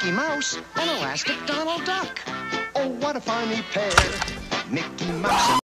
Mickey Mouse and Elastic Donald Duck. Oh, what a funny pair. Mickey Mouse